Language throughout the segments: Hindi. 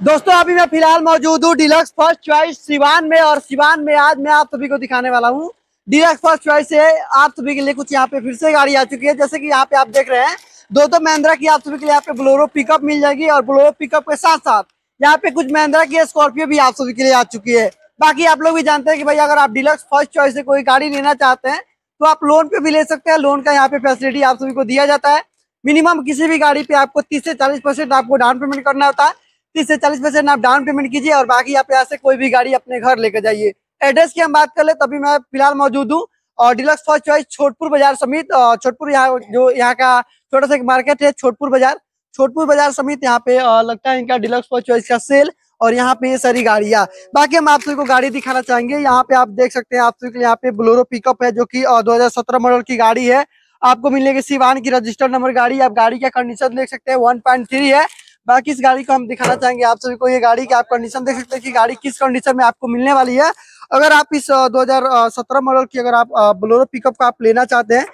दोस्तों, अभी मैं फ़िलहाल मौजूद हूँ डिलक्स फ़र्स्ट चॉइस सिवान में और सिवान में आज मैं आप सभी को दिखाने वाला हूँ। डिलक्स फ़र्स्ट चॉइस से आप सभी के लिए कुछ यहाँ पे फिर से गाड़ी आ चुकी है। जैसे कि यहाँ पे आप देख रहे हैं दो दो महिंद्रा की आप सभी के लिए यहाँ पे ब्लोरो पिकअप मिल जाएगी और ब्लोरो पिकअप के साथ साथ यहाँ पे कुछ महिंद्रा की स्कॉर्पियो भी आप सभी के लिए आ चुकी है। बाकी आप लोग भी जानते हैं कि भाई, अगर आप डिलक्स फ़र्स्ट चॉइस से कोई गाड़ी लेना चाहते हैं तो आप लोन पे भी ले सकते हैं। लोन का यहाँ पे फैसिलिटी आप सभी को दिया जाता है। मिनिमम किसी भी गाड़ी पे आपको तीस से चालीस परसेंट आपको डाउन पेमेंट करना होता है। तीस से चालीस परसेंट आप डाउन पेमेंट कीजिए और बाकी आप यहाँ से कोई भी गाड़ी अपने घर लेकर जाइए। एड्रेस की हम बात कर ले, तभी मैं फ़िलहाल मौजूद हूँ। और डिलक्स फ़र्स्ट चॉइस छोटपुर बाज़ार समित छोटपुर यहाँ जो यहाँ का छोटा सा मार्केट है, छोटपुर बाज़ार। छोटपुर बाज़ार समेत यहाँ पे लगता है इनका डिलक्स फ़र्स्ट चॉइस का सेल और यहाँ पे ये सारी गाड़ियाँ। बाकी हम आप सभी को गाड़ी दिखाना चाहेंगे। यहाँ पे आप देख सकते हैं आप सभी यहाँ पे ब्लोरो पिकअप है जो की दो हज़ार सत्रह मॉडल की गाड़ी है। आपको मिलेगी सिवान की रजिस्टर्ड नंबर गाड़ी। आप गाड़ी का कंडीशन देख सकते हैं वन पॉइंट थ्री है। बाकी इस गाड़ी को हम दिखाना चाहेंगे आप सभी को, ये गाड़ी की आप कंडीशन देख सकते हैं कि गाड़ी किस कंडीशन में आपको मिलने वाली है। अगर आप इस 2017 मॉडल की अगर आप बोलोरो पिकअप का आप लेना चाहते हैं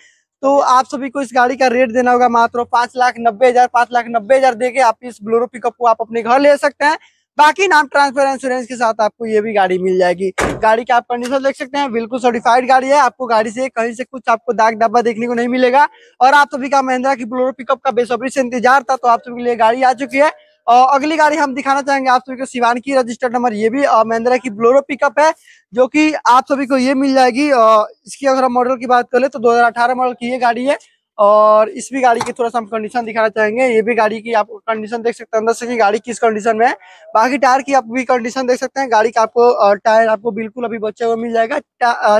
तो आप सभी को इस गाड़ी का रेट देना होगा मात्र पाँच लाख नब्बे हज़ार, पाँच लाख नब्बे हज़ार देके आप इस ब्लोरो पिकअप को आप अपने घर ले सकते हैं। बाकी नाम ट्रांसफ़र इंश्योरेंस के साथ आपको ये भी गाड़ी मिल जाएगी। गाड़ी का आप कंडीशन देख सकते हैं, बिल्कुल सर्टिफाइड गाड़ी है। आपको गाड़ी से कहीं से कुछ आपको दाग डब्बा देखने को नहीं मिलेगा। और आप सभी का महिंद्रा की ब्लोरो पिकअप का बेसब्री से इंतज़ार था तो आप सभी के लिए गाड़ी आ चुकी है। और अगली गाड़ी हम दिखाना चाहेंगे आप सभी को सिवान की रजिस्टर्ड नंबर ये भी महिंद्रा की ब्लोरो पिकअप है, जो कि आप सभी को ये मिल जाएगी। इसकी अगर हम मॉडल की बात करें तो 2018 मॉडल की ये गाड़ी है। और इस भी गाड़ी की थोड़ा सा हम कंडीशन दिखाना चाहेंगे। ये भी गाड़ी की आप कंडीशन देख सकते हैं। अंदर से कि गाड़ी किस कंडीशन में है। बाकी टायर की आप भी कंडीशन देख सकते हैं। गाड़ी का आपको टायर आपको बिल्कुल अभी बच्चे हुआ मिल जाएगा।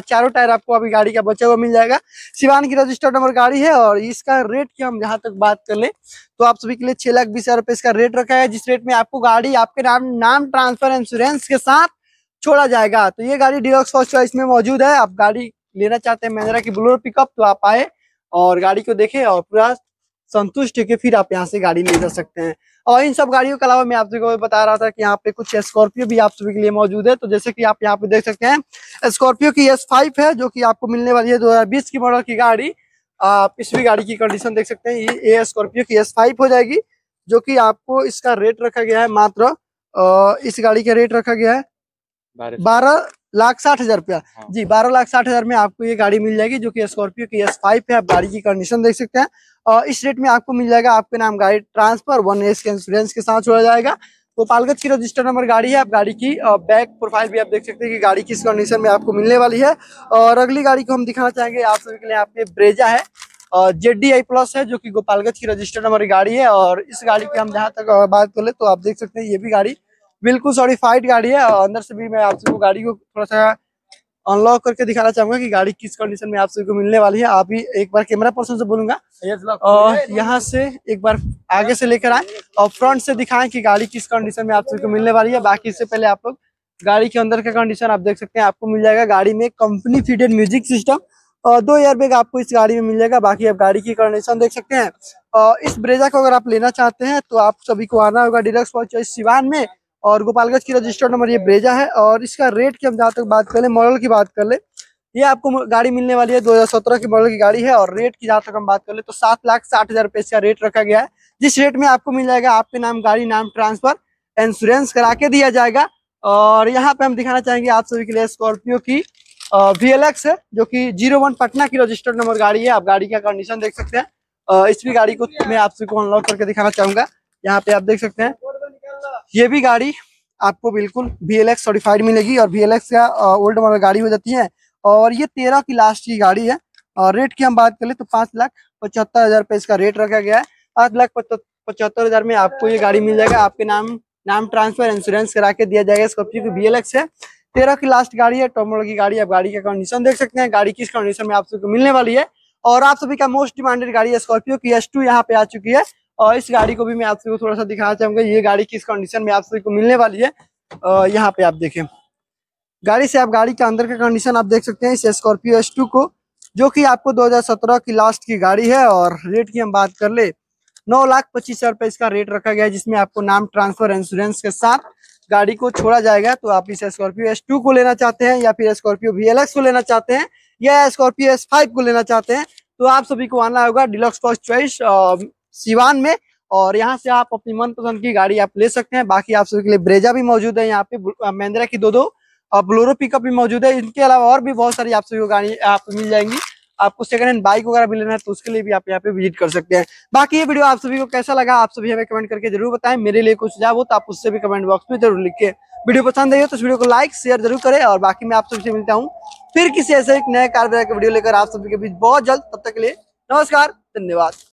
चारों टायर आपको अभी गाड़ी का बच्चा हुआ मिल जाएगा। सिवान की रजिस्टर्ड नंबर गाड़ी है और इसका रेट की हम जहाँ तक बात कर ले तो आप सभी के लिए छह लाख बीस हज़ार रुपए इसका रेट रखा है, जिस रेट में आपको गाड़ी, आपके नाम नाम ट्रांसफ़र इंश्योरेंस के साथ छोड़ा जाएगा। तो ये गाड़ी डिलक्स फ़र्स्ट चॉइस में मौजूद है। आप गाड़ी लेना चाहते हैं महिंद्रा की ब्लोर पिकअप तो आप आए और गाड़ी को देखे और पूरा संतुष्ट होकर फिर आप यहाँ से गाड़ी ले जा सकते हैं। और इन सब गाड़ियों के अलावा मैं आप सभी को बता रहा था कि यहाँ पे कुछ स्कॉर्पियो भी आप सभी के लिए मौजूद है। तो जैसे कि आप यहाँ पे देख सकते हैं स्कॉर्पियो की एस फाइव है जो कि आपको मिलने वाली है 2020 की मॉडल की गाड़ी। आप इस भी गाड़ी की कंडीशन देख सकते हैं ये स्कॉर्पियो की एस फाइव हो जाएगी जो कि आपको इसका रेट रखा गया है मात्र इस गाड़ी का रेट रखा गया है बारह लाख साठ हज़ार रुपया। हाँ। जी बारह लाख साठ हज़ार में आपको ये गाड़ी मिल जाएगी जो कि स्कॉर्पियो की एस फाइव है। आप गाड़ी की कंडीशन देख सकते हैं। और इस रेट में आपको मिल जाएगा आपके नाम गाड़ी ट्रांसफ़र वन एस के इंश्योरेंस के साथ छोड़ा जाएगा। गोपालगंज की रजिस्टर नंबर गाड़ी है आप गाड़ी की बैक प्रोफ़ाइल भी आप देख सकते हैं कि गाड़ी किस कंडीशन में आपको मिलने वाली है। और अगली गाड़ी को हम दिखाना चाहेंगे आप सभी के लिए आपके ब्रेजा है। और जेड डी आई प्लस है जो कि गोपालगंज की रजिस्टर नंबर गाड़ी है। और इस गाड़ी की हम जहाँ तक बात कर ले तो आप देख सकते हैं ये भी गाड़ी बिल्कुल सर्टिफाइड गाड़ी है और अंदर से भी मैं आप सबको गाड़ी को थोड़ा सा अनलॉक करके दिखाना चाहूँगा कि गाड़ी किस कंडीशन में आप सभी को मिलने वाली है। आप ही एक बार कैमरा पर्सन से बोलूँगा। और यहाँ से एक बार आगे से लेकर आए और फ्रंट से दिखाएँ कि गाड़ी किस कंडीशन में आप सभी को मिलने वाली है। बाकी इससे पहले आप लोग गाड़ी के अंदर का कंडीशन आप देख सकते हैं आपको मिल जाएगा गाड़ी में कंपनी फिटेड म्यूज़िक सिस्टम और दो ईयर बैग आपको इस गाड़ी में मिल जाएगा। बाकी आप गाड़ी की कंडीशन देख सकते हैं। और इस ब्रेजा को अगर आप लेना चाहते हैं तो आप सभी को आना होगा डिलक्स चॉइस सिवान में। और गोपालगंज की रजिस्टर्ड नंबर ये ब्रेजा है और इसका रेट की हम जहाँ तक बात कर ले मॉडल की बात कर ले, ये आपको गाड़ी मिलने वाली है 2017 की मॉडल की गाड़ी है और रेट की जहाँ तक हम बात कर ले तो सात लाख साठ हज़ार रुपए इसका रेट रखा गया है। जिस रेट में आपको मिल जाएगा, आपके नाम, गाड़ी नाम ट्रांसफ़र इंश्योरेंस करा के दिया जाएगा। और यहाँ पे हम दिखाना चाहेंगे आप सभी के लिए स्कॉर्पियो की वीएलएक्स है, जो की ज़ीरो वन पटना की रजिस्टर्ड नंबर गाड़ी है। आप गाड़ी का कंडीशन देख सकते हैं। इस भी गाड़ी को मैं आप सभी को अनलॉक करके दिखाना चाहूँगा। यहाँ पे आप देख सकते हैं। ये भी गाड़ी आपको बिल्कुल वी एल सर्टिफाइड मिलेगी और वी एल का ओल्ड मॉडल गाड़ी हो जाती है। और ये तेरह की लास्ट की गाड़ी है। और रेट की हम बात करें तो पाँच लाख पचहत्तर हज़ार रुपए इसका रेट रखा गया है। पाँच लाख पचहत्तर हज़ार में आपको ये गाड़ी मिल जाएगा। आपके नाम नाम ट्रांसफ़र इंश्योरेंस करा के दिया जाएगा। स्कॉर्पियो की बी एल है, तेरह की लास्ट गाड़ी है। टॉप मॉडल की गाड़ी, आप गाड़ी का कंडीशन देख सकते हैं। गाड़ी किस कंडीशन में आप सबको मिलने वाली है। और आप सभी का मोस्ट डिमांडेड गाड़ी है स्कॉर्पियो की। एस टू यहाँ पे आ चुकी है। और इस गाड़ी को भी मैं आप सभी को थोड़ा सा दिखाना चाहूँगा, ये गाड़ी किस कंडीशन में आप सभी को मिलने वाली है। यहाँ पे आप देखें। गाड़ी से आप गाड़ी के अंदर का कंडीशन आप देख सकते हैं इस स्कॉर्पियो एस को, जो कि आपको 2017 की लास्ट की गाड़ी है और रेट की हम बात कर ले, नौ लाख पच्चीस हज़ार रुपए इसका रेट रखा गया है, जिसमें आपको नाम ट्रांसफ़र इंश्योरेंस के साथ गाड़ी को छोड़ा जाएगा। तो आप इस स्कॉर्पियो एस को लेना चाहते हैं या फिर स्कॉर्पियो वी को लेना चाहते हैं या स्कॉर्पियो एस को लेना चाहते हैं तो आप सभी को आना होगा। डिलक्स फ़र्स्ट चॉइस सिवान में, और यहाँ से आप अपनी मनपसंद की गाड़ी आप ले सकते हैं। बाकी आप सभी के लिए ब्रेजा भी मौजूद है यहाँ पे महिंद्रा की दो दो ब्लोरो पिकअप भी मौजूद है। इनके अलावा और भी बहुत सारी आप सभी को गाड़ी आपको मिल जाएँगी। आपको सेकंड हैंड बाइक वगैरह भी लेना है तो उसके लिए भी आप यहाँ पे विज़िट कर सकते हैं। बाकी ये वीडियो आप सभी को कैसा लगा, आप सभी हमें कमेंट करके ज़रूर बताएँ। मेरे लिए कुछ सुझाव हो तो आप उससे भी कमेंट बॉक्स में ज़रूर लिखे वीडियो पसंद आई हो तो इस वीडियो को लाइक शेयर ज़रूर करें, और बाकी मैं आप सभी से मिलता हूँ फिर किसी ऐसे एक नए कार के वीडियो लेकर। आप सभी के बीच बहुत जल्द, तब तक के लिए नमस्कार, धन्यवाद।